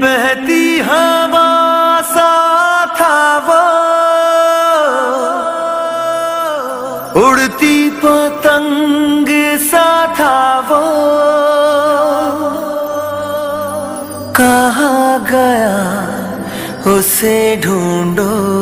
बहती हवा सा था वो उड़ती पतंग सा था वो कहा गया उसे ढूंढो।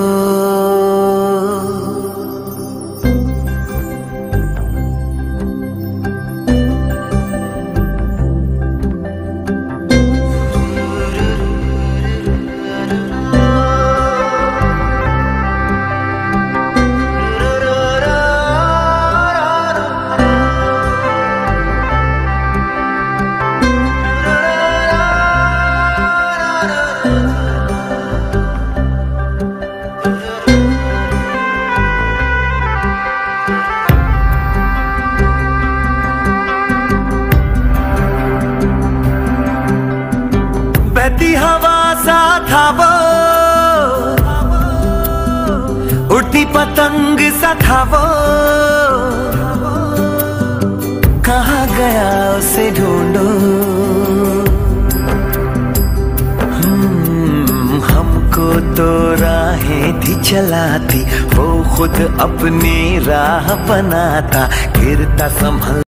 बहती हवा सा था वो उड़ती पतंग सा था वो कहा गया उसे ढूंढो? चलाती वो खुद अपनी राह बनाता गिरता संभल